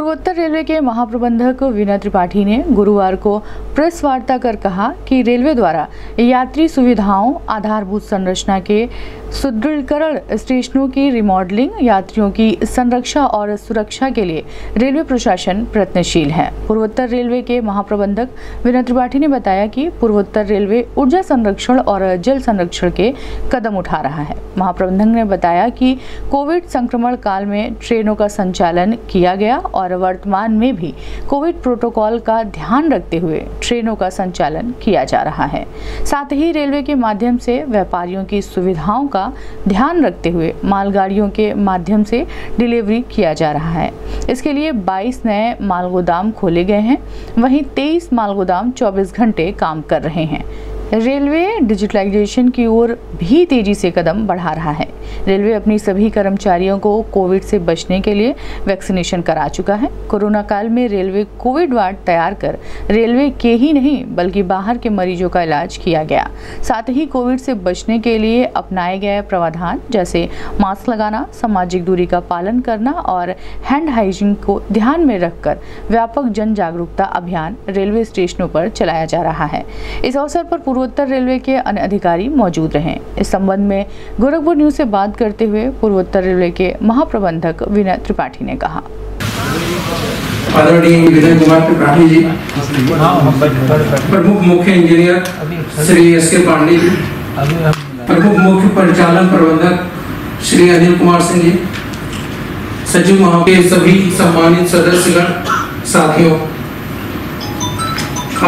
पूर्वोत्तर रेलवे के महाप्रबंधक विनय त्रिपाठी ने गुरुवार को प्रेस वार्ता कर कहा कि रेलवे द्वारा यात्री सुविधाओं, आधारभूत संरचना के सुदृढ़ीकरण स्टेशनों की रिमॉडलिंग यात्रियों की संरक्षा और सुरक्षा के लिए रेलवे प्रशासन प्रयत्नशील है। पूर्वोत्तर रेलवे के महाप्रबंधक विनय त्रिपाठी ने बताया कि पूर्वोत्तर रेलवे ऊर्जा संरक्षण और जल संरक्षण के कदम उठा रहा है। महाप्रबंधक ने बताया कि कोविड संक्रमण काल में ट्रेनों का संचालन किया गया और वर्तमान में भी कोविड प्रोटोकॉल का ध्यान रखते हुए ट्रेनों का संचालन किया जा रहा है। साथ ही रेलवे के माध्यम से व्यापारियों की सुविधाओं का ध्यान रखते हुए मालगाड़ियों के माध्यम से डिलीवरी किया जा रहा है। इसके लिए 22 नए माल गोदाम खोले गए हैं। वहीं 23 माल गोदाम 24 घंटे काम कर रहे हैं। रेलवे डिजिटलाइजेशन की ओर भी तेज़ी से कदम बढ़ा रहा है। रेलवे अपनी सभी कर्मचारियों को कोविड से बचने के लिए वैक्सीनेशन करा चुका है। कोरोना काल में रेलवे कोविड वार्ड तैयार कर रेलवे के ही नहीं, बल्कि बाहर के मरीजों का इलाज किया गया। साथ ही कोविड से बचने के लिए अपनाए गए प्रावधान, जैसे मास्क लगाना, सामाजिक दूरी का पालन करना और हैंड हाइजीन को ध्यान में रखकर व्यापक जन जागरूकता अभियान रेलवे स्टेशनों पर चलाया जा रहा है। इस अवसर पर पूर्वोत्तर रेलवे के अन्य अधिकारी मौजूद रहे। इस संबंध में गोरखपुर न्यूज़ से बात करते हुए पूर्वोत्तर रेलवे के महाप्रबंधक विनय त्रिपाठी ने कहा। विनय कुमार त्रिपाठी जी, प्रमुख मुख्य इंजीनियर श्री एस के पांडे जी, प्रमुख मुख्य परिचालन प्रबंधक श्री अनिल कुमार सिंह जी, सचिव महा के सभी सम्मानित सदस्यगण, साथियों।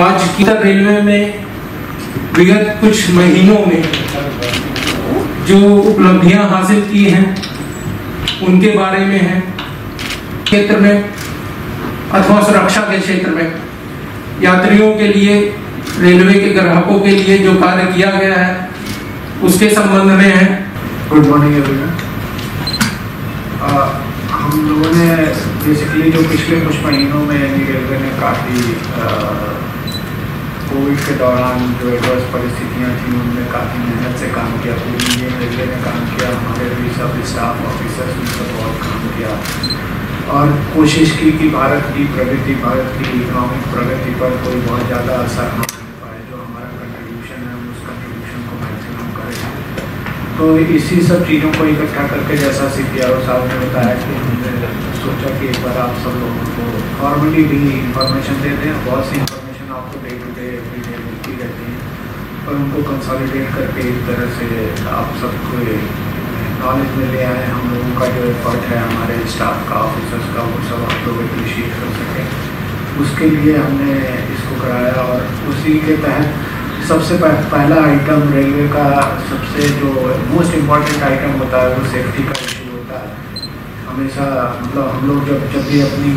आज की रेलवे में विगत कुछ महीनों में जो उपलब्धियाँ हासिल की हैं, उनके बारे में है। क्षेत्र में अथवा सुरक्षा के क्षेत्र में, यात्रियों के लिए, रेलवे के ग्राहकों के लिए जो कार्य किया गया है, उसके संबंध में है। गुड मॉर्निंग एवरीवन हम लोगों ने बेसिकली जो पिछले कुछ महीनों में रेलवे ने काफ़ी कोविड के दौरान जो एडवर्स परिस्थितियाँ थी, उनमें काफ़ी मेहनत से काम किया, पूरी इंडियन रेलवे ने काम किया, हमारे भी सब स्टाफ ऑफिसर्स ने सब बहुत काम किया। और कोशिश की कि भारत की प्रगति, भारत की इकोनॉमिक प्रगति पर कोई बहुत ज़्यादा असर ना पाए, जो हमारा कंट्रीब्यूशन है, हम उस कंट्रीब्यूशन को मैक्सिमम करें। तो इसी सब चीज़ों को इकट्ठा करके, जैसा सी पी आर ओ साहब ने बताया कि हमने सोचा कि एक बार आप सब लोगों को फॉर्मली भी इंफॉर्मेशन दे दें बहुत सी इंफॉर्मेशन आपको day to day every day मिलती रहती है और उनको कंसोलिडेट करके एक तरह से आप सबको नॉलेज में ले आए हम लोगों का जो एफर्ट है, हमारे स्टाफ का ऑफिसर्स का, वो सब आप लोग अप्रिशिएट कर सकें। उसके लिए हमने इसको कराया और उसी के तहत सबसे पहला आइटम रेलवे का सबसे जो मोस्ट इंपॉर्टेंट आइटम होता है, वो सेफ्टी का इशू होता है। हमेशा मतलब हम लोग जब जब भी अपनी,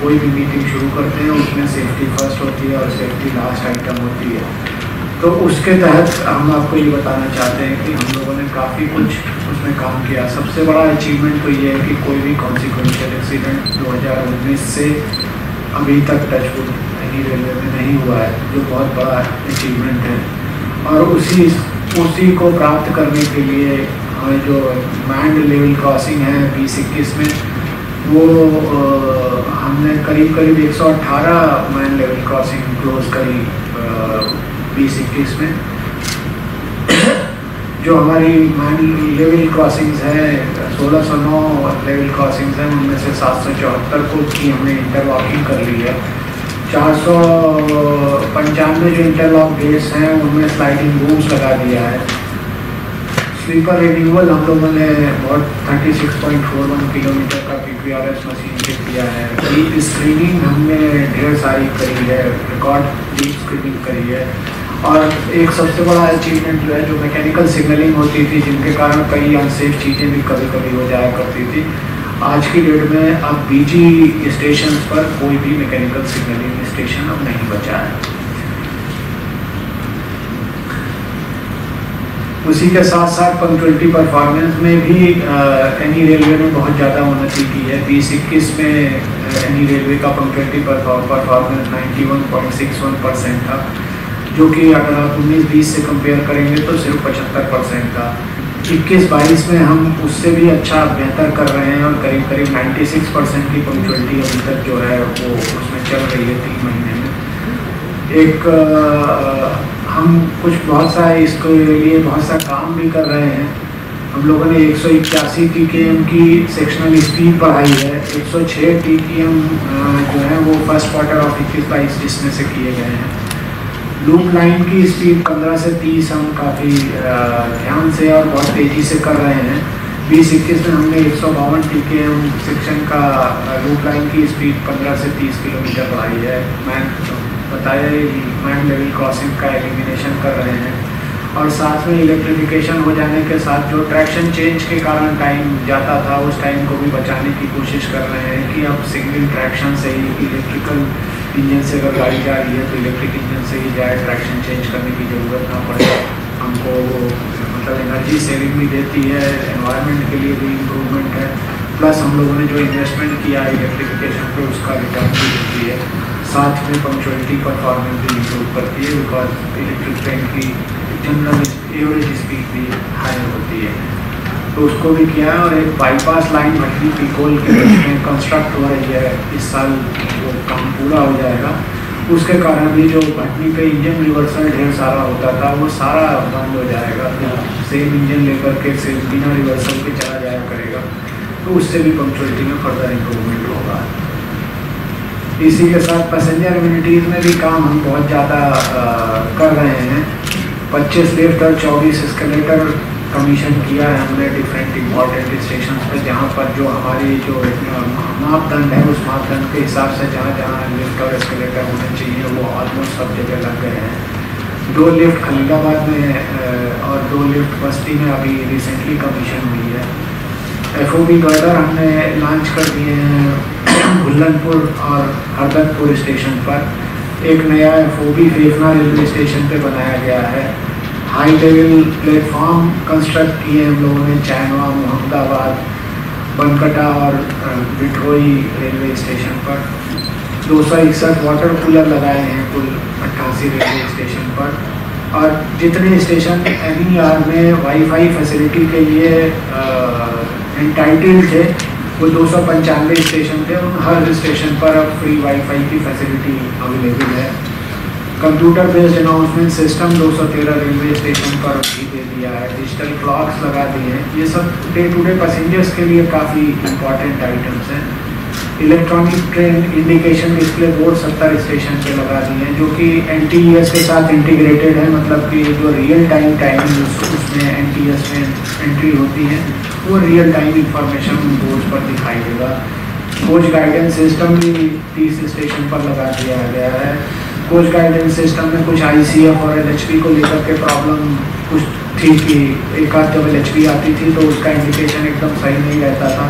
कोई भी मीटिंग शुरू करते हैं, उसमें सेफ्टी फ़र्स्ट होती है और सेफ्टी लास्ट आइटम होती है। तो उसके तहत हम आपको ये बताना चाहते हैं कि हम लोगों ने काफ़ी कुछ उसमें काम किया। सबसे बड़ा अचीवमेंट तो ये है कि कोई भी कॉन्सिक्वेंशियल एक्सीडेंट 2019 से अभी तक टचवुड नहीं रेलवे में नहीं हुआ है, जो बहुत बड़ा अचीवमेंट है। और उसी उसी को प्राप्त करने के लिए हमें जो मैंड लेवल क्रॉसिंग है बीस इक्कीस में, वो हमने करीब करीब 118 मैन लेवल क्रॉसिंग क्लोज करी बीस इक्कीस में। जो हमारी मैन लेवल क्रॉसिंग्स हैं, सोलह सौ नौ लेवल क्रॉसिंग्स हैं, उनमें से सात सौ चौहत्तर को की हमने इंटरलॉकिंग कर ली है। चार सौ पंचानवे जो इंटरलॉक गेट्स हैं, उनमें स्लाइडिंग बूम्स लगा दिया है। स्लीपर रिन्यूअल हम लोगों ने बहुत thirty six point four one kilometre का P P R S machine से किया है। डीप स्क्रीनिंग हमने ढेर सारी करी है रिकॉर्ड डीप स्क्रीनिंग करी है। और एक सबसे बड़ा अचीवमेंट जो है, जो मैकेनिकल सिग्नलिंग होती थी, जिनके कारण कई अनसेफ चीज़ें भी कभी कभी हो जाया करती थी। आज की डेट में अब बीजी स्टेशन पर कोई भी मैकेनिकल सिग्नलिंग स्टेशन अब नहीं बचा है। उसी के साथ साथ पंक्चुअलिटी परफॉर्मेंस में भी एनी रेलवे ने बहुत ज़्यादा उन्नति की है। बीस इक्कीस में एनी रेलवे का punctuality performance ninety one point six one percent था। जो कि अगर आप उन्नीस बीस से कंपेयर करेंगे तो सिर्फ़ पचहत्तर परसेंट था इक्कीस बाईस में हम उससे भी अच्छा बेहतर कर रहे हैं और करीब करीब 96 परसेंट की पंक्चुअलिटी अभी तक जो है वो उसमें चल रही है तीन महीने में। एक आ, हम कुछ बहुत सा इसके लिए बहुत सा काम भी कर रहे हैं। हम लोगों ने एक सौ इक्यासी टी के एम की सेक्शनल स्पीड बढ़ाई है। एक सौ छः टी के एम जो है वो फ़र्स्ट क्वार्टर ऑफ़ इक्कीस बाईस जिसमें से किए गए हैं। लूप लाइन की स्पीड 15 से 30 हम काफ़ी ध्यान से और बहुत तेज़ी से कर रहे हैं। बीस इक्कीस में हमने एक सौ बावन टी के एम सेक्शन का लूप लाइन की स्पीड 15 से 30 किलोमीटर बढ़ाई है। मैं बताया मैन लेवल क्रॉसिंग का एलिमिनेशन कर रहे हैं। और साथ में इलेक्ट्रिफिकेशन हो जाने के साथ जो ट्रैक्शन चेंज के कारण टाइम जाता था, उस टाइम को भी बचाने की कोशिश कर रहे हैं कि अब सिंगल ट्रैक्शन से ही इलेक्ट्रिकल इंजन से अगर गाड़ी जा रही है तो इलेक्ट्रिक इंजन से ही जाए ट्रैक्शन चेंज करने की ज़रूरत ना पड़े। हमको मतलब एनर्जी सेविंग भी देती है एनवायरनमेंट के लिए भी इम्प्रूवमेंट है। प्लस हम लोगों ने जो इन्वेस्टमेंट किया है इलेक्ट्रिफिकेशन पे, उसका रिटर्न भी देती है। साथ में पंक्चुअलिटी परफॉर्मेंस भी इम्प्रूव करती है बिकॉज़ इलेक्ट्रिक ट्रेन की जनरल एवरेज स्पीड भी हाई होती है। तो उसको भी किया है और एक बाईपास लाइन भटनी पिकोल के में कंस्ट्रक्ट हो रही है। इस साल वो काम पूरा हो जाएगा। उसके कारण भी जो भटनी पे इंजन रिवर्सल ढेर सारा होता था, वो सारा बंद हो जाएगा। सेम इंजन लेकर के सेम बिना रिवर्सल के चला जाया करेगा। तो उससे भी पंक्चुअलिटी में फर्दर इम्प्रूवमेंट होगा। इसी के साथ पैसेंजर इम्यूनिटीज़ में भी काम हम बहुत ज़्यादा कर रहे हैं। 25 लिफ्ट और 24 एस्केलेटर कमीशन किया है, हमने डिफरेंट इंपॉर्टेंट स्टेशन पर जहाँ पर जो हमारी जो मापदंड है, उस मापदंड के हिसाब से जहाँ जहाँ लिफ्ट और एस्केलेटर होने चाहिए, वो ऑलमोस्ट सब जगह लग गए हैं। दो लिफ्ट खलीदाबाद में और दो लिफ्ट बस्ती में अभी रिसेंटली कमीशन हुई है। एफ़ ओ बी गर्डर हमने लॉन्च कर दिए हैं भुल्लनपुर और हरदनपुर स्टेशन पर। एक नया F O B Phephna railway station पर बनाया गया है। हाई लेवल प्लेटफॉर्म कंस्ट्रक्ट किए हम लोगों ने चैनवा मोहम्मदाबाद बनकटा और बिठोई रेलवे स्टेशन पर। दो सौ इकसठ वाटर कूलर लगाए हैं कुल अट्ठासी रेलवे स्टेशन पर। और जितने स्टेशन एन ई आर में वाईफाई फैसिलिटी के लिए एंटाइटल्ड थे, वो दो सौ पंचानवे स्टेशन थे। उन हर स्टेशन पर अब फ्री वाईफाई की फैसिलिटी अवेलेबल है। Computer based announcement system 213 railway station पर भी दे दिया है। डिजिटल क्लॉक्स लगा दिए हैं। ये सब डे टू डे पैसेंजर्स के लिए काफ़ी इंपॉर्टेंट आइटम्स हैं। Electronic train indication display board सत्तर स्टेशन पे लगा दिए हैं, जो कि एन के साथ इंटीग्रेटेड है। मतलब कि जो रियल टाइम टाइमिंग उसमें एन में एंट्री होती है, वो रियल टाइम इंफॉर्मेशन उन बोर्ड पर दिखाई देगा। कोच गाइडेंस सिस्टम भी तीस स्टेशन पर लगा दिया गया है। कोच गाइडेंस सिस्टम में कुछ आई और एल को लेकर के प्रॉब्लम कुछ थी कि एक आध जब एल आती थी तो उसका इंडिकेशन एकदम सही नहीं रहता था।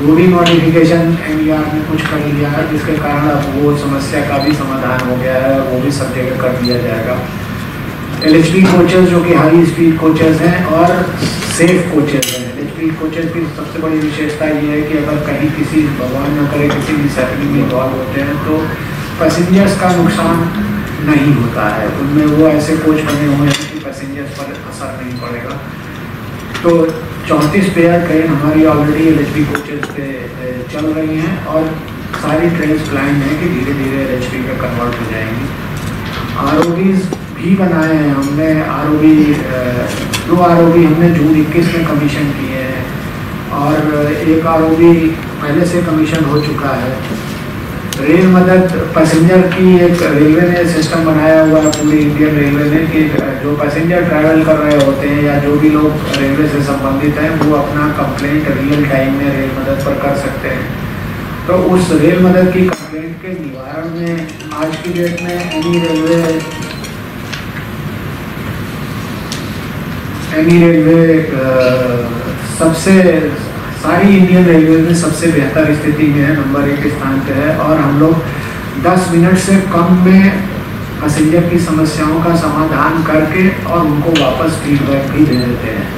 वो भी मॉडिफिकेशन एम ने कुछ कर लिया है, जिसके कारण अब वो समस्या का भी समाधान हो गया है वो भी सब जगह कर दिया जाएगा। एल कोचेस जो कि हाई स्पीड कोचेस हैं और सेफ़ कोचेस हैं। एल कोचेस की सबसे बड़ी विशेषता ये है कि अगर कहीं किसी भगवान न करे, किसी भी सेटिंग में इन्वॉल्व होते हैं तो पैसेंजर्स का नुकसान नहीं होता है। उनमें वो ऐसे कोच बने हुए हैं कि पैसेंजर्स पर असर नहीं पड़ेगा। तो चौंतीस पेयर ट्रेन हमारी ऑलरेडी एल एच कोचेज पे चल रही हैं और सारी ट्रेन प्लान है कि धीरे धीरे एल एच पे कन्वर्ट हो जाएँगी। आर ओ भी बनाए हैं हमने। आर ओ दो आर ओ हमने जून इक्कीस में कमीशन किए हैं। और एक आरओबी पहले से कमीशन हो चुका है। रेल मदद पैसेंजर की एक रेलवे ने सिस्टम बनाया हुआ है पूरी इंडियन रेलवे ने कि जो पैसेंजर ट्रैवल कर रहे होते हैं या जो भी लोग रेलवे से संबंधित हैं, वो अपना कंप्लेंट रियल टाइम में रेल मदद पर कर सकते हैं। तो उस रेल मदद की कंप्लेंट के निवारण में, आज की डेट में एनी रेलवे एनी रेलवे सबसे सारी इंडियन रेलवे में सबसे बेहतर स्थिति में है नंबर एक स्थान पे है और हम लोग 10 मिनट से कम में पैसेंजर की समस्याओं का समाधान करके और उनको वापस फीडबैक भी दे देते हैं।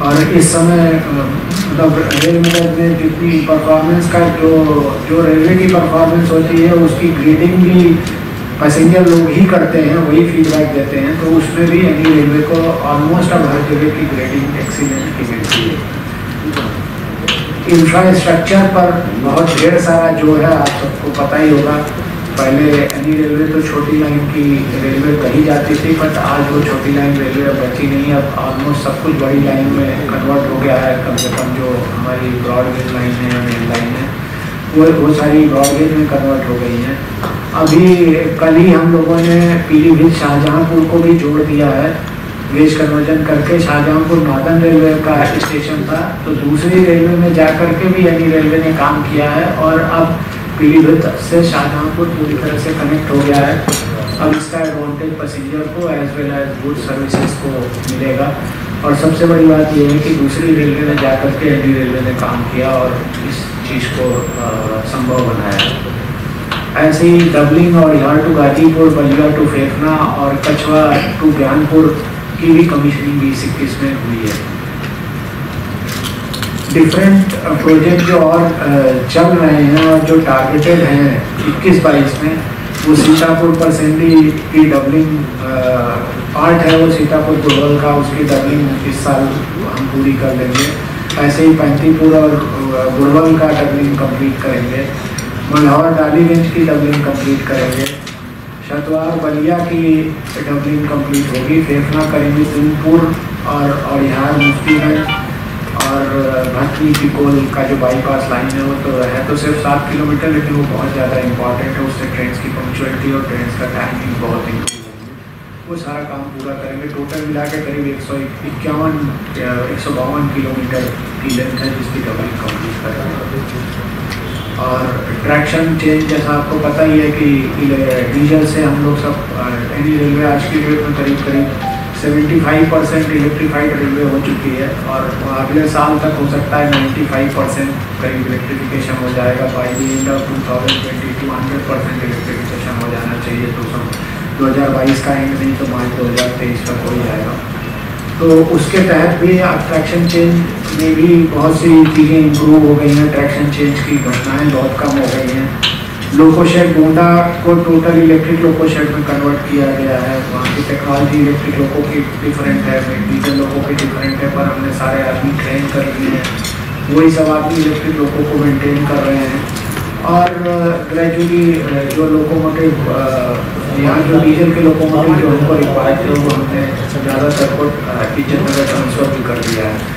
और इस समय मतलब रेल मदद में जितनी परफॉर्मेंस का जो जो रेलवे की परफॉर्मेंस होती है, उसकी ग्रेडिंग भी पैसेंजर लोग ही करते हैं, वही फीडबैक देते हैं। तो उसमें भी एनी रेलवे को ऑलमोस्ट अब हर जगह की ग्रेडिंग एक्सीलेंट की मिलती है। इंफ्रास्ट्रक्चर पर बहुत ढेर सारा जो है, आप सबको पता ही होगा। पहले एनी रेलवे तो छोटी लाइन की रेलवे कही जाती थी बट आज वो छोटी लाइन रेलवे बची नहीं अब ऑलमोस्ट सब कुछ बड़ी लाइन में कन्वर्ट हो गया है। कम से कम जो हमारी ब्रॉडगेज लाइन है या मेन लाइन है, वो वो सारी ब्रॉडगेज में कन्वर्ट हो गई हैं। अभी कल ही हम लोगों ने पीलीभीत शाहजहाँपुर को भी जोड़ दिया है। गेज कन्वर्जन करके शाहजहाँपुर नॉर्दर्न रेलवे का स्टेशन था। तो दूसरी रेलवे में जा करके भी यानी रेलवे ने काम किया है और अब पीलीभीत से शाहजहाँपुर पूरी तरह से कनेक्ट हो गया है। अब इसका एडवांटेज पैसेंजर को as well as good services को मिलेगा। और सबसे बड़ी बात यह है कि दूसरी रेलवे में जा करके एनी रेलवे ने काम किया और इस चीज़ को संभव बनाया। ऐसे ही डबलिंग और यहाँ टू गाजीपुर बलिया टू फेफना और कछवा टू ज्ञानपुर की भी कमीशनिंग बीस इक्कीस में हुई है। डिफरेंट प्रोजेक्ट जो और चल रहे हैं और जो टारगेटेड हैं इक्कीस बाईस में, वो सीतापुर पर सेंडी की डबलिंग पार्ट है वो सीतापुर गुड़वल का, उसकी डबलिंग इस साल हम पूरी कर लेंगे। ऐसे ही पैंतीपुर और गुड़वल का डबलिंग कंप्लीट करेंगे। मल्हौर डालीगंज की डबलिंग कंप्लीट करेंगे। शतवार बलिया की डबलिंग कंप्लीट होगी। फेफना करेंगे सिंहपुर और और यहाँ मुफ्तीगंज और भटनी पिकोल का जो बाईपास लाइन है वो तो है तो सिर्फ़ सात किलोमीटर, लेकिन वो बहुत ज़्यादा इंपॉर्टेंट है। उससे ट्रेन की पंक्चुअलिटी और ट्रेन का टाइमिंग बहुत इंप्रूव वो सारा काम पूरा करेंगे। टोटल मिला के करीब एक सौ इक्यावन, एक सौ बावन किलोमीटर की लेंथ है जिसकी डबलिंग कंप्लीट करेंगे और ट्रैक्शन चेंज जैसा आपको पता ही है कि डीजल से हम लोग सब एनी रेलवे आज की डेट में करीब करीब 75 परसेंट इलेक्ट्रीफाइड रेलवे हो चुकी है और अगले साल तक हो सकता है 95 परसेंट करीब इलेक्ट्रिफिकेशन हो जाएगा। By the end of two thousand twenty two hundred percent electrification हो जाना चाहिए। तो सब 2022 का एंड नहीं तो मार्च 2023 तक हो जाएगा। तो उसके तहत भी अट्रैक्शन चेंज में भी बहुत सी चीज़ें इम्प्रूव हो गई हैं ट्रैक्शन चेंज की घटनाएँ बहुत कम हो गई हैं। लोको शेड गोंडा को टोटल इलेक्ट्रिक लोको शेड में कन्वर्ट किया गया है। वहाँ की टेक्नोलॉजी इलेक्ट्रिक लोको की डिफरेंट है डीजल लोको की डिफरेंट है, पर हमने सारे आदमी ट्रेन कर लिए हैं। वही सब आदमी इलेक्ट्रिक लोको को मेंटेन कर रहे हैं। और ग्रेजुअली जो लोकोमोटिव यहाँ जो डीजल के लोकोमोटिव जो हमको रिक्वायर्ड थे वो हमने ज़्यादातर को किचन में ट्रांसफ़र भी कर दिया है।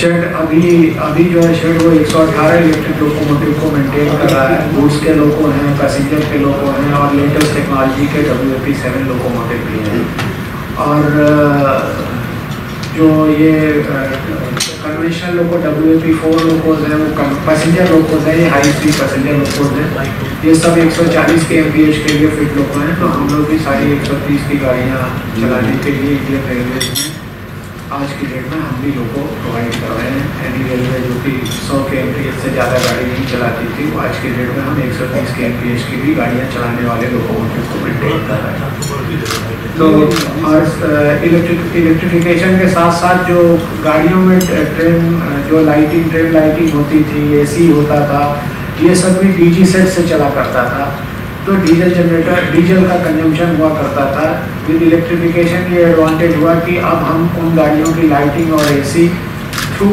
शेड अभी अभी जो है शेड वो 118 इलेक्ट्रिक लोकोमोटिव को मेंटेन कर रहा है। गुड्स के लोको हैं पैसेंजर के लोको हैं और लेटेस्ट टेक्नोलॉजी के डब्ल्यू पी सेवन लोकोमोटिव भी हैं। और जो ये conventional loco W P four locos हैं वो पैसेंजर लोकोज हैं ये हाई स्पीड पैसेंजर लोकोज हैं ये सब 140 के एमपीएच के लिए फिट लोको हैं तो हम लोग भी सारी 130 की गाड़ियाँ चलाने के लिए इंडियन रेलवे आज की डेट में हम भी लोगों को प्रोवाइड कर रहे हैं एनी रेलवे जो कि 100 के एम से ज़्यादा गाड़ी नहीं चलाती थी। वो आज की डेट में हम 130 के एम पी एच की भी गाड़ियाँ चलाने वाले लोगों को मेंटेन कर रहे हैं। तो और इलेक्ट्रिक इलेक्ट्रिफिकेशन के साथ साथ जो गाड़ियों में ट्रेन जो लाइटिंग ट्रेन लाइटिंग होती थी एसी होता था, ये सब भी डीजी सेट से चला करता था। तो डीजल जनरेटर डीजल का कंजम्पशन हुआ करता था। विद इलेक्ट्रिफिकेशन ये एडवांटेज हुआ कि अब हम उन गाड़ियों की लाइटिंग और AC through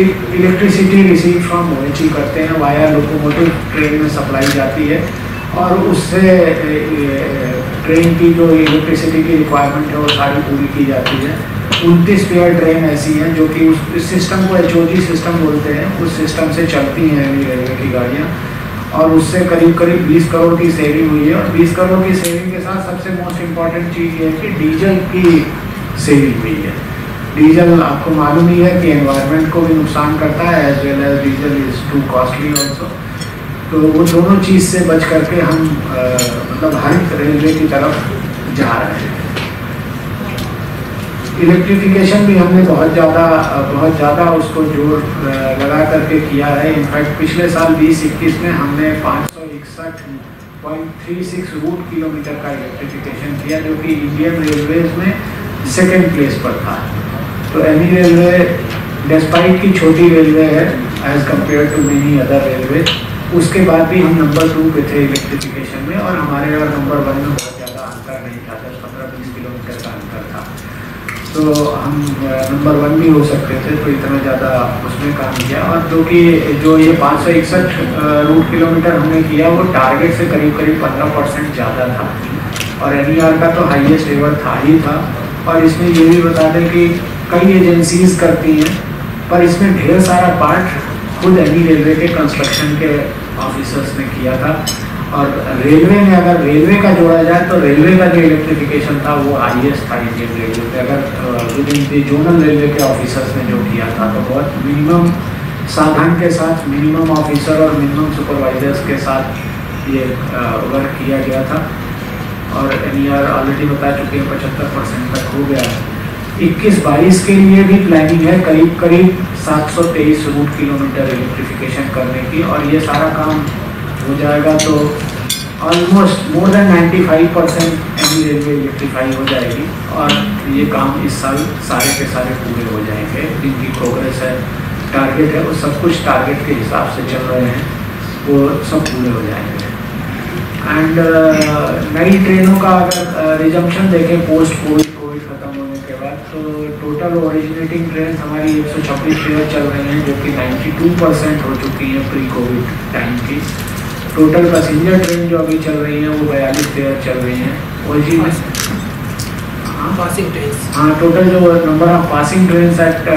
electricity receive from O करते हैं वाया लोकोमोटिव ट्रेन में सप्लाई जाती है, और उससे ट्रेन की जो इलेक्ट्रिसिटी की रिक्वायरमेंट है, वो सारी पूरी की जाती है। उनतीस पेयर ट्रेन ऐसी हैं, जो कि उस सिस्टम को एच सिस्टम बोलते हैं। उस सिस्टम से चलती हैं रेलवे की गाड़ियाँ। और उससे करीब करीब 20 करोड़ की सेविंग हुई है, और 20 करोड़ की सेविंग के साथ सबसे मोस्ट इंपॉर्टेंट चीज़ ये है कि डीजल की सेविंग हुई है। डीजल, आपको मालूम ही है कि एनवायरनमेंट को भी नुकसान करता है as well as diesel is too costly also तो वो दोनों चीज़ से बच करके हम मतलब हरित रेलवे की तरफ़ जा रहे हैं। इलेक्ट्रिफिकेशन भी हमने बहुत ज़्यादा बहुत ज़्यादा उसको ज़ोर लगा करके किया है। इनफैक्ट पिछले साल बीस इक्कीस में हमने पाँच सौ इकसठ point three six route kilometre का इलेक्ट्रिफिकेशन किया, जो कि इंडियन रेलवेज में सेकेंड प्लेस पर था। तो एनी रेलवे डेस्पाइट की छोटी रेलवे है as compare to many other railway उसके बाद भी हम नंबर टू पे थे इलेक्ट्रिफिकेशन में और हमारे और नंबर वन में बहुत ज़्यादा अंतर नहीं था, दस पंद्रह बीस किलोमीटर का अंतर था। तो हम नंबर वन भी हो सकते थे तो इतना ज़्यादा उसमें काम किया और जो कि, जो ये पाँच सौ इकसठ रूट किलोमीटर हमने किया, वो टारगेट से करीब करीब पंद्रह परसेंट ज़्यादा था। और एन का तो हाइएस्ट एवर था ही था। और इसमें ये भी बता दें कि कई एजेंसीज करती हैं, पर इसमें ढेर सारा पार्ट खुद एनी रेलवे के कंस्ट्रक्शन के ऑफिसर्स ने किया था। और रेलवे में अगर रेलवे का जोड़ा जाए तो रेलवे का जो इलेक्ट्रिफिकेशन था, वो हाईएस्ट था इंडियन रेलवे पे। अगर विद इन जोनल रेलवे के ऑफिसर्स ने जो किया था तो बहुत मिनिमम साधन के साथ मिनिमम ऑफिसर और मिनिमम सुपरवाइजर्स के साथ ये वर्क किया गया था। और एन ऑलरेडी बता चुके हैं, पचहत्तर परसेंट तक हो गया है। इक्कीस बाईस के लिए भी प्लानिंग है करीब करीब सात सौ तेईस रूट किलोमीटर इलेक्ट्रिफिकेशन करने की और ये सारा काम हो जाएगा तो almost more than 95 percent N E railway electrify हो जाएगी और ये काम इस साल सारे के सारे पूरे हो जाएँगे। जिनकी प्रोग्रेस है टारगेट है वो सब कुछ टारगेट के हिसाब से चल रहे हैं वो सब पूरे हो जाएँगे। एंड uh, नई ट्रेनों का अगर रिजम्पन देखें पोस्ट कोविड तो टोटल ओरिजिनेटिंग ट्रेन हमारी एक सौ छब्बीस ट्रेन चल रही हैं जो कि 92 परसेंट हो चुकी हैं प्री कोविड टाइम की। टोटल पैसेंजर ट्रेन जो अभी चल रही हैं वो बयालीस ट्रेन चल रही हैं। ओरिजिन हाँ पासिंग ट्रेन हाँ टोटल जो number of passing train at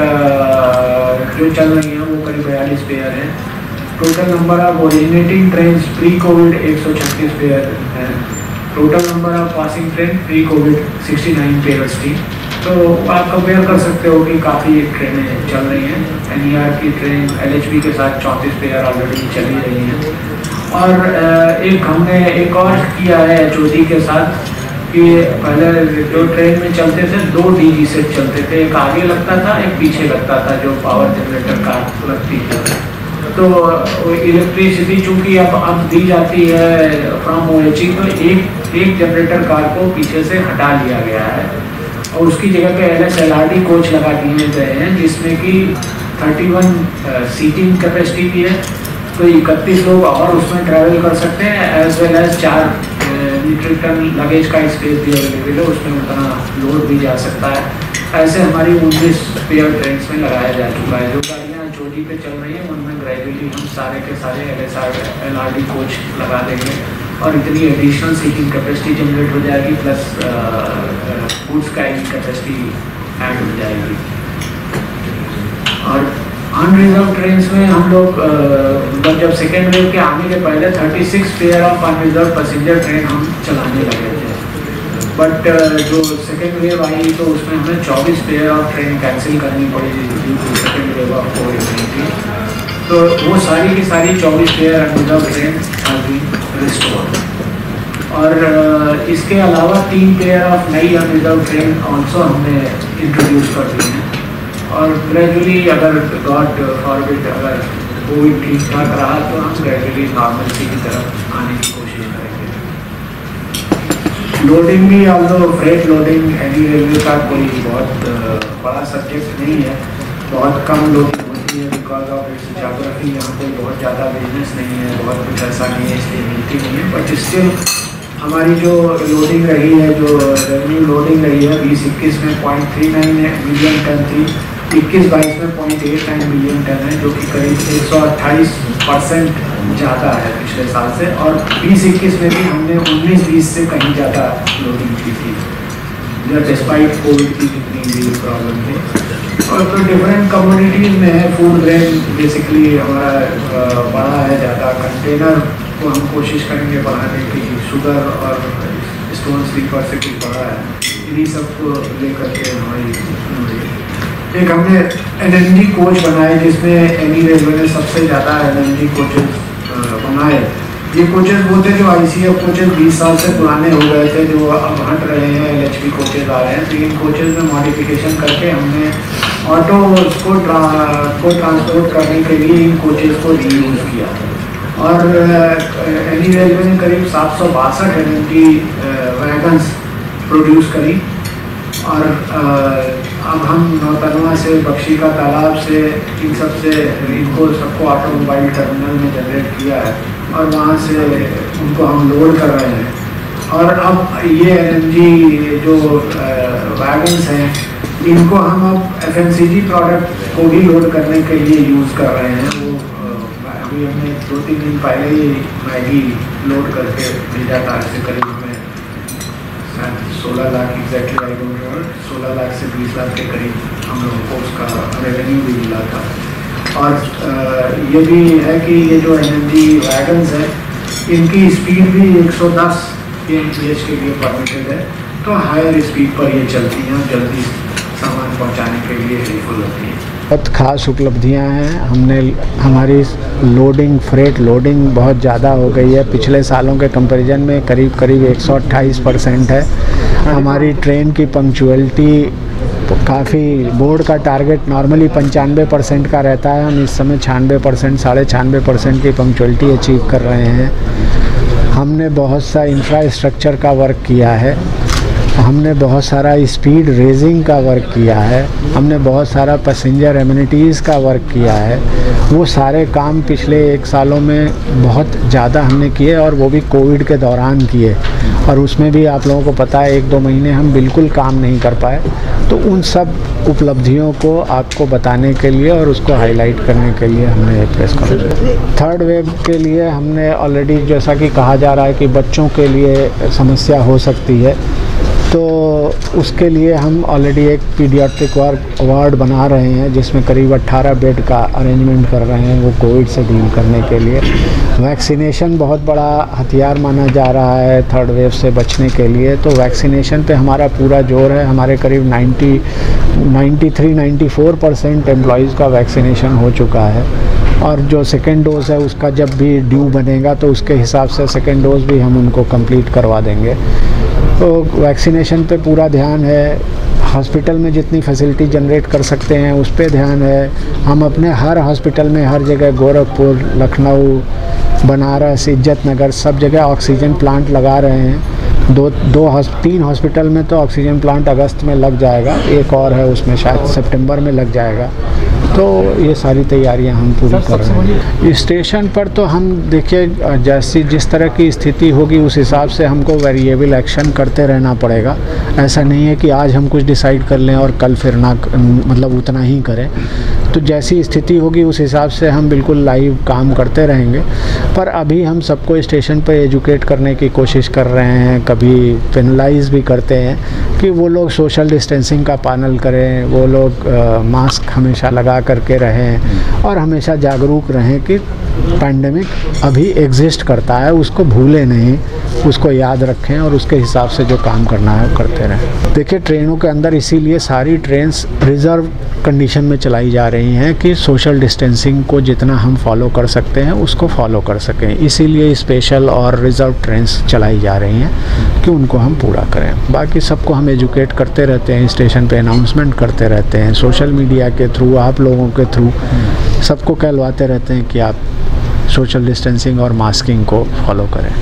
जो चल रही हैं वो करीब बयालीस पेयर हैं। Total number of originating train pre covid एक सौ छत्तीस पेयर हैं। Total number of passing train pre covid sixty nine pairs थी। तो आप कंपेयर कर सकते हो कि काफ़ी ट्रेनें चल रही हैं. एन की ट्रेन एल के साथ चौंतीस पेयर ऑलरेडी चली रही हैं. और एक हमने एक और किया है एच के साथ कि पहले जो ट्रेन में चलते थे, दो डी सेट चलते थे. एक आगे लगता था, एक पीछे लगता था जो पावर जनरेटर कार लगती है। तो इलेक्ट्रिसिटी चूँकि अब अब दी जाती है फ्रॉम ओ तो एक एक जनरेटर कार को पीछे से हटा लिया गया है। और उसकी जगह पे L S L R D coach लगा दिए गए हैं, जिसमें कि 31 सीटिंग कैपेसिटी भी है। तो इकतीस लोग और उसमें ट्रैवल कर सकते हैं एज वेल एज चार मीट्रिक टन लगेज का स्पेस भी अवेलेबल है, उसमें उतना लोड भी जा सकता है। ऐसे हमारी उन्नीस पेयर ट्रेन में लगाया जा चुका है। जो गाड़ियाँ चोटी पे चल रही हैं, उनमें ग्रेजुअली हम सारे के सारे L S R L R D coach लगा देंगे। और इतनी एडिशनल सीटिंग कैपेसिटी जनरेट हो जाएगी प्लस फ़ूड स्काई की कैपेसिटी ऐड हो जाएगी और अनरिजर्व ट्रेन में हम लोग मतलब जब सेकेंड वेव के आने के पहले 36 pair of unreserve passenger train हम चलाने लगे थे। बट जो सेकेंड वेव आई तो उसमें हमें 24 पेयर ऑफ़ ट्रेन कैंसिल करनी पड़ी due to second wave of covid nineteen तो वो सारी की सारी 24 पेयर अनरिजर्व ट्रेन रिस्टोर और इसके अलावा तीन पेयर ऑफ़ नई अनरिजर्व ट्रेन ऑल्सो हमने इंट्रोड्यूस कर दी हैं। और ग्रेजुअली अगर गॉड फॉरबिट अगर कोविड ठीक ठाक रहा तो हम ग्रेजुअली नॉर्मलिटी की तरफ़ आने की कोशिश करेंगे। लोडिंग भी ऑल दो फ्रेट लोडिंग एनी रेलवे का कोई बहुत बड़ा सब्जेक्ट नहीं है। बहुत कम लोडिंग होती है बिकॉज़ ऑफ़ इट्स जोग्राफी यहाँ पे बहुत ज़्यादा बिज़नेस नहीं है, बहुत कुछ ऐसा नहीं है, इसलिए मिलती नहीं है। बट स्टिल हमारी जो लोडिंग रही है, जो रेवेन्यू लोडिंग रही है, बीस इक्कीस में point three nine million ton थी। इक्कीस बाईस में point eight nine million ton है, जो कि करीब एक सौ अट्ठाईस परसेंट ज़्यादा है पिछले साल से, और बीस इक्कीस में भी हमने उन्नीस बीस से कहीं ज़्यादा लोडिंग की थी। डिस्पाइट कोविड की जितनी प्रॉब्लम थी। और तो डिफरेंट कम्युनिटीज़ में है फ़ूड ग्रेन बेसिकली हमारा बड़ा है ज़्यादा कंटेनर को हम कोशिश करेंगे बढ़ाने की। शुगर और स्टोन से कुछ बड़ा है। इन्हीं सबको लेकर के हमारी एक हमने एन एन डी कोच बनाए जिसमें एनी रेलवे ने सबसे ज़्यादा एन एन डी कोचेज बनाए। ये कोचेज वो थे जो आई सी एफ़ कोचेज 20 साल से पुराने हो गए थे, जो अब हट रहे हैं एल एच पी कोचेज आ रहे हैं। तो इन कोचेज में मॉडिफिकेशन करके हमने ऑटो को को ट्रांसपोर्ट करने के लिए इन कोचेज को रीयूज किया। और एनी रेलवे ने करीब सात सौ बासठ N M T wagons produce करी। और अब हम नौतनवा से, बख्शी का तालाब से, इन सबसे, इनको सबको ऑटोमोबाइल टर्मिनल में जनरेट किया है और वहाँ से उनको हम लोड कर रहे हैं। और अब ये एल जो वैगन्स हैं, इनको हम अब एफ़ प्रोडक्ट को भी लोड करने के लिए यूज़ कर रहे हैं। वो अभी हमने दो तीन दिन पहले ही मैगी लोड करके भेजा था ऐसे करीब शायद सोलह lakh exactly I don't know सोलह लाख से बीस लाख के करीब हम लोगों को उसका रेवेन्यू भी मिला था। और ये भी है कि ये जो एन वैगन्स है, इनकी स्पीड भी 110 के एच के लिए परमिटेड है। तो हायर स्पीड पर ये चलती हैं और जल्दी सामान पहुँचाने के लिए हेल्पफुल होती हैं। बहुत खास उपलब्धियाँ हैं। हमने हमारी लोडिंग फ्रेट लोडिंग बहुत ज़्यादा हो गई है। पिछले सालों के कंपैरिजन में करीब करीब 128 परसेंट है। हमारी ट्रेन की पंक्चुअलिटी काफ़ी बोर्ड का टारगेट नॉर्मली पंचानवे परसेंट का रहता है। हम इस समय छियानवे परसेंट, साढ़े छियानवे परसेंट की पंक्चुअलिटी अचीव कर रहे हैं। हमने बहुत सा इंफ्रास्ट्रक्चर का वर्क किया है। हमने बहुत सारा स्पीड रेजिंग का वर्क किया है। हमने बहुत सारा पैसेंजर एम्यूनिटीज़ का वर्क किया है। वो सारे काम पिछले एक सालों में बहुत ज़्यादा हमने किए और वो भी कोविड के दौरान किए। और उसमें भी आप लोगों को पता है, एक दो महीने हम बिल्कुल काम नहीं कर पाए। तो उन सब उपलब्धियों को आपको बताने के लिए और उसको हाईलाइट करने के लिए हमने ये प्रेस कॉन्फ्रेंस थर्ड वेव के लिए हमने ऑलरेडी जैसा कि कहा जा रहा है कि बच्चों के लिए समस्या हो सकती है। तो उसके लिए हम ऑलरेडी एक पीडियाट्रिक वार्ड बना रहे हैं, जिसमें करीब 18 बेड का अरेंजमेंट कर रहे हैं वो कोविड से डील करने के लिए। वैक्सीनेशन बहुत बड़ा हथियार माना जा रहा है थर्ड वेव से बचने के लिए। तो वैक्सीनेशन पे हमारा पूरा ज़ोर है। हमारे करीब 90 93 94 परसेंट एम्प्लॉयज़ का वैक्सीनेशन हो चुका है। और जो सेकेंड डोज है, उसका जब भी ड्यू बनेगा तो उसके हिसाब से सेकेंड डोज भी हम उनको कंप्लीट करवा देंगे। तो वैक्सीनेशन पे पूरा ध्यान है, हॉस्पिटल में जितनी फैसिलिटी जनरेट कर सकते हैं उस पर ध्यान है। हम अपने हर हॉस्पिटल में, हर जगह गोरखपुर, लखनऊ, बनारस इज़्ज़त नगर सब जगह ऑक्सीजन प्लांट लगा रहे हैं। दो दो तीन हॉस्पिटल में तो ऑक्सीजन प्लांट अगस्त में लग जाएगा, एक और है उसमें शायद सितंबर में लग जाएगा। तो ये सारी तैयारियाँ हम पूरी कर रहे हैं। स्टेशन पर तो हम देखिए जैसी जिस तरह की स्थिति होगी उस हिसाब से हमको वेरिएबल एक्शन करते रहना पड़ेगा। ऐसा नहीं है कि आज हम कुछ डिसाइड कर लें और कल फिर ना मतलब उतना ही करें। तो जैसी स्थिति होगी उस हिसाब से हम बिल्कुल लाइव काम करते रहेंगे। पर अभी हम सबको स्टेशन पर एजुकेट करने की कोशिश कर रहे हैं कभी पेनलाइज भी करते हैं कि वो लोग सोशल डिस्टेंसिंग का पालन करें वो लोग मास्क हमेशा लगा करके रहें और हमेशा जागरूक रहें कि पैंडमिक अभी एग्जिस्ट करता है, उसको भूलें नहीं, उसको याद रखें और उसके हिसाब से जो काम करना है वो करते रहें। देखिए, ट्रेनों के अंदर इसीलिए सारी ट्रेन्स रिज़र्व कंडीशन में चलाई जा रही हैं कि सोशल डिस्टेंसिंग को जितना हम फॉलो कर सकते हैं, उसको फॉलो कर सकें। इसीलिए स्पेशल और रिज़र्व ट्रेन्स चलाई जा रही हैं कि उनको हम पूरा करें। बाकी सबको हम एजुकेट करते रहते हैं स्टेशन पे अनाउंसमेंट करते रहते हैं। सोशल मीडिया के थ्रू आप लोगों के थ्रू सबको कहलवाते रहते हैं कि आप सोशल डिस्टेंसिंग और मास्किंग को फॉलो करें।